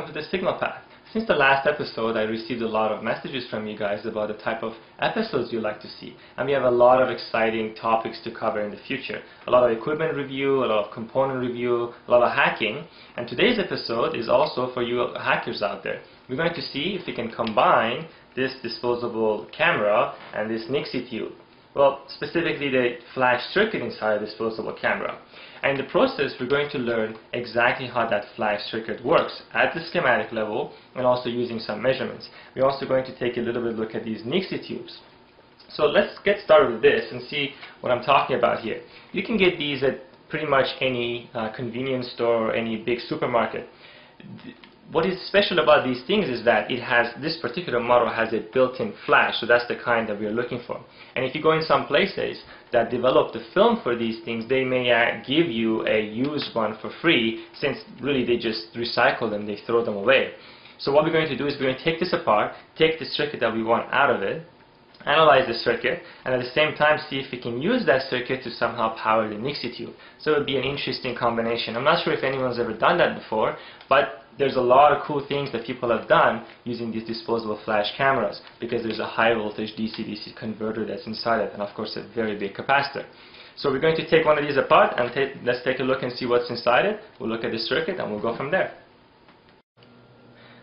welcome to the Signal Path. Since the last episode, I received a lot of messages from you guys about the type of episodes you like to see. And we have a lot of exciting topics to cover in the future. A lot of equipment review, a lot of component review, a lot of hacking. And today's episode is also for you hackers out there. We're going to see if we can combine this disposable camera and this Nixie tube. Well, specifically the flash circuit inside a disposable camera. And in the process, we're going to learn exactly how that flash circuit works at the schematic level and also using some measurements. We're also going to take a little bit look at these Nixie tubes. So let's get started with this and see what I'm talking about here. You can get these at pretty much any uh, convenience store or any big supermarket what is special about these things is that it has this particular model has a built-in flash so that's the kind that we are looking for and if you go in some places that develop the film for these things they may uh, give you a used one for free since really they just recycle them they throw them away so what we're going to do is we're going to take this apart take the circuit that we want out of it analyze the circuit and at the same time see if we can use that circuit to somehow power the Nixie tube. So it would be an interesting combination. I'm not sure if anyone's ever done that before, but there's a lot of cool things that people have done using these disposable flash cameras because there's a high voltage DC-DC converter that's inside it and of course a very big capacitor. So we're going to take one of these apart and let's take a look and see what's inside it. We'll look at the circuit and we'll go from there.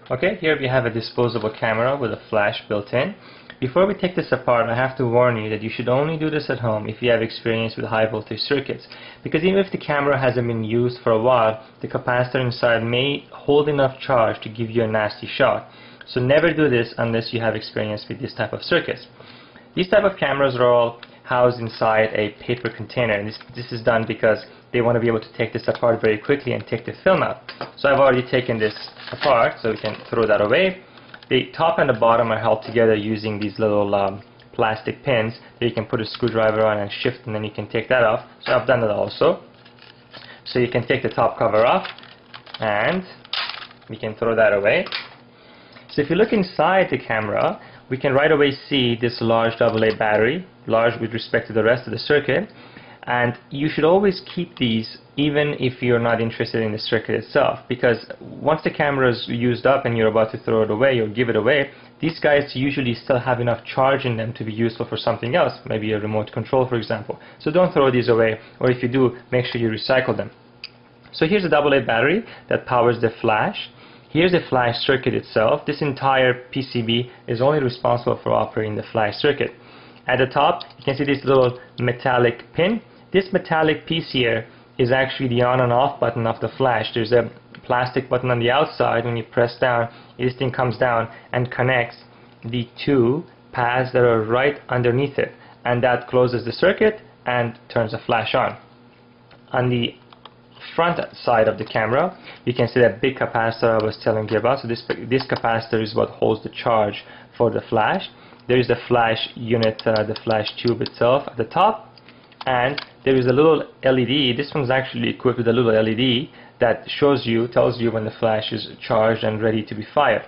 Okay, here we have a disposable camera with a flash built in. Before we take this apart, I have to warn you that you should only do this at home if you have experience with high voltage circuits. Because even if the camera hasn't been used for a while, the capacitor inside may hold enough charge to give you a nasty shock. So never do this unless you have experience with this type of circuits. These type of cameras are all housed inside a paper container. And this, this is done because they want to be able to take this apart very quickly and take the film out. So I've already taken this apart, so we can throw that away. The top and the bottom are held together using these little um, plastic pins that you can put a screwdriver on and shift and then you can take that off. So I've done that also. So you can take the top cover off and we can throw that away. So if you look inside the camera, we can right away see this large AA battery, large with respect to the rest of the circuit, and you should always keep these even if you're not interested in the circuit itself because once the camera is used up and you're about to throw it away or give it away these guys usually still have enough charge in them to be useful for something else maybe a remote control for example so don't throw these away or if you do make sure you recycle them so here's a AA battery that powers the flash Here's the flash circuit itself. This entire PCB is only responsible for operating the flash circuit. At the top, you can see this little metallic pin this metallic piece here is actually the on and off button of the flash. There's a plastic button on the outside. When you press down, this thing comes down and connects the two pads that are right underneath it. And that closes the circuit and turns the flash on. On the front side of the camera, you can see that big capacitor I was telling you about. So this, this capacitor is what holds the charge for the flash. There is the flash unit, uh, the flash tube itself at the top and there is a little LED this one's actually equipped with a little LED that shows you tells you when the flash is charged and ready to be fired.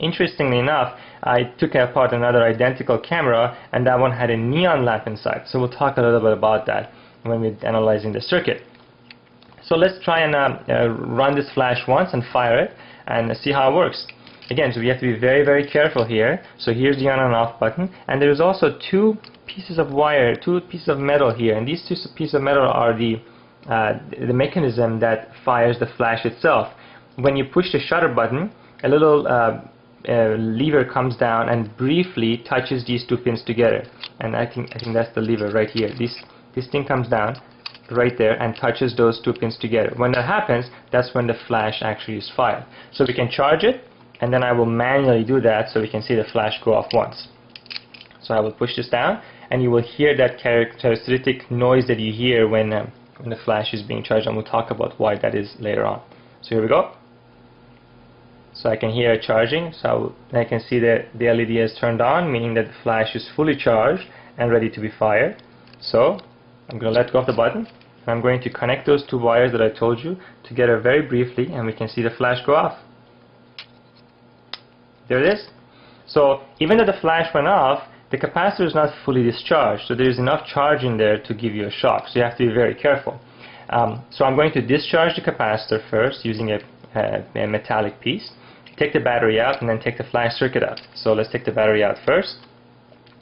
Interestingly enough I took apart another identical camera and that one had a neon lamp inside. So we'll talk a little bit about that when we're analyzing the circuit. So let's try and uh, uh, run this flash once and fire it and see how it works again so we have to be very very careful here so here's the on and off button and there's also two pieces of wire, two pieces of metal here, and these two pieces of metal are the uh, the mechanism that fires the flash itself. When you push the shutter button, a little uh, uh, lever comes down and briefly touches these two pins together. And I think I think that's the lever right here. This this thing comes down right there and touches those two pins together. When that happens, that's when the flash actually is fired. So we can charge it, and then I will manually do that so we can see the flash go off once. So I will push this down, and you will hear that characteristic noise that you hear when, um, when the flash is being charged and we'll talk about why that is later on. So here we go. So I can hear it charging, so I can see that the LED is turned on, meaning that the flash is fully charged and ready to be fired. So I'm going to let go of the button and I'm going to connect those two wires that I told you together very briefly and we can see the flash go off. There it is. So even though the flash went off, the capacitor is not fully discharged, so there is enough charge in there to give you a shock, so you have to be very careful. Um, so I'm going to discharge the capacitor first using a, uh, metallic piece. Take the battery out and then take the flash circuit out. So let's take the battery out first.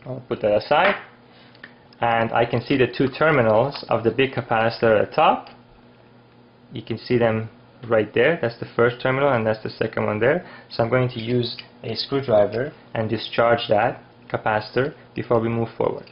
I'll put that aside. And I can see the two terminals of the big capacitor at the top. You can see them right there. That's the first terminal and that's the second one there. So I'm going to use a screwdriver and discharge that capacitor before we move forward.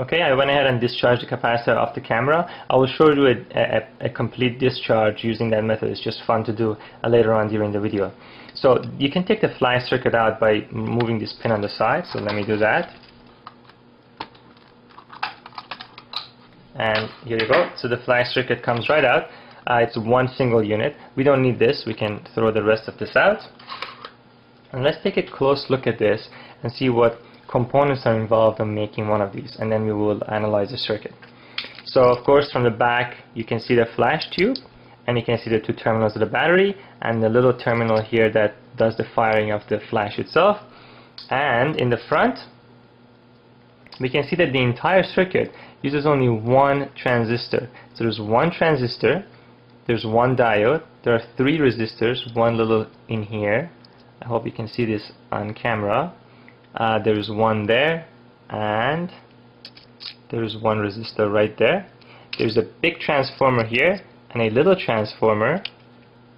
Okay, I went ahead and discharged the capacitor off the camera. I will show you a, a, a, complete discharge using that method. It's just fun to do uh, later on during the video. So you can take the fly circuit out by moving this pin on the side. So let me do that. And here you go. So the fly circuit comes right out. Uh, it's one single unit. We don't need this. We can throw the rest of this out. And let's take a close look at this and see what components are involved in making one of these and then we will analyze the circuit. So of course from the back you can see the flash tube and you can see the two terminals of the battery and the little terminal here that does the firing of the flash itself and in the front we can see that the entire circuit uses only one transistor. So there's one transistor, there's one diode, there are three resistors, one little in here. I hope you can see this on camera. Uh, there's one there and there's one resistor right there. There's a big transformer here and a little transformer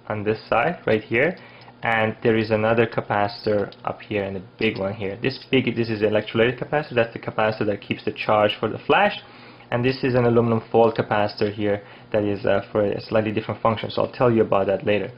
on this side right here and there is another capacitor up here and a big one here. This big this is electrolytic capacitor. That's the capacitor that keeps the charge for the flash and this is an aluminum foil capacitor here that is uh, for a slightly different function so I'll tell you about that later.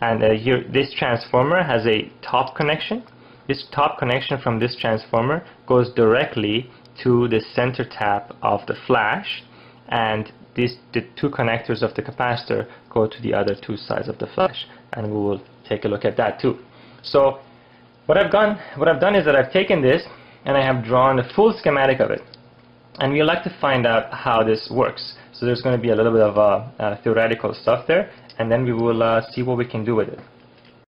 And uh, here this transformer has a top connection. This top connection from this transformer goes directly to the center tap of the flash and these the two connectors of the capacitor go to the other two sides of the flash and we will take a look at that too. So what I've done what I've done is that I've taken this and I have drawn a full schematic of it and we like to find out how this works. So there's going to be a little bit of uh, uh, theoretical stuff there and then we will uh, see what we can do with it.